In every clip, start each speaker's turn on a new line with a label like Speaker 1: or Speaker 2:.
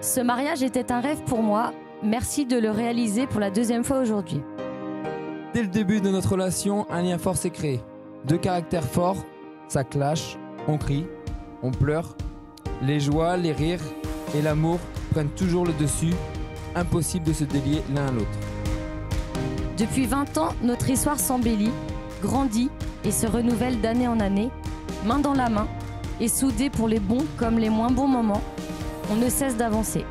Speaker 1: Ce mariage était un rêve pour moi. Merci de le réaliser pour la deuxième fois aujourd'hui.
Speaker 2: Dès le début de notre relation, un lien fort s'est créé. Deux caractères forts, ça clash, on crie, on pleure. Les joies, les rires et l'amour prennent toujours le dessus. Impossible de se délier l'un à l'autre.
Speaker 1: Depuis 20 ans, notre histoire s'embellit, grandit et se renouvelle d'année en année, main dans la main, et soudés pour les bons comme les moins bons moments. On ne cesse d'avancer.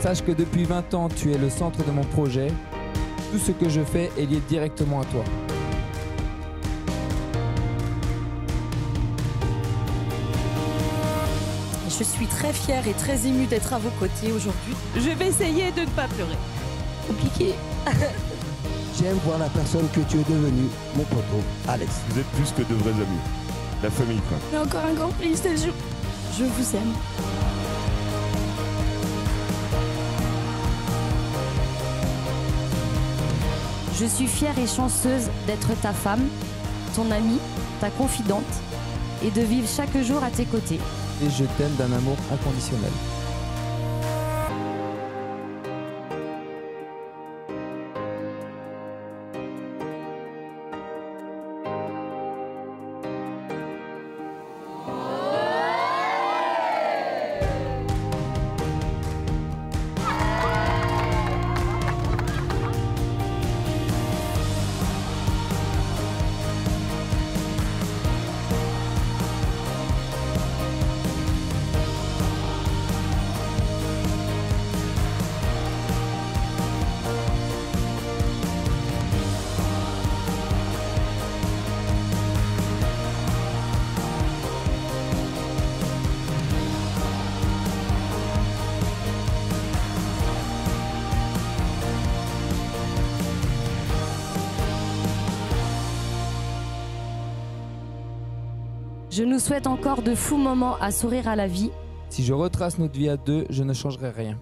Speaker 2: Sache que depuis 20 ans, tu es le centre de mon projet. Tout ce que je fais est lié directement à toi.
Speaker 3: Je suis très fière et très émue d'être à vos côtés aujourd'hui. Je vais essayer de ne pas pleurer. Compliqué.
Speaker 4: J'aime voir la personne que tu es devenue, mon poteau, Alex.
Speaker 5: Vous êtes plus que de vrais amis. La famille, quoi.
Speaker 3: Mais encore un grand plaisir. Je, je vous aime.
Speaker 1: Je suis fière et chanceuse d'être ta femme, ton amie, ta confidente, et de vivre chaque jour à tes côtés.
Speaker 2: Et je t'aime d'un amour inconditionnel.
Speaker 1: Je nous souhaite encore de fous moments à sourire à la vie.
Speaker 2: Si je retrace notre vie à deux, je ne changerai rien.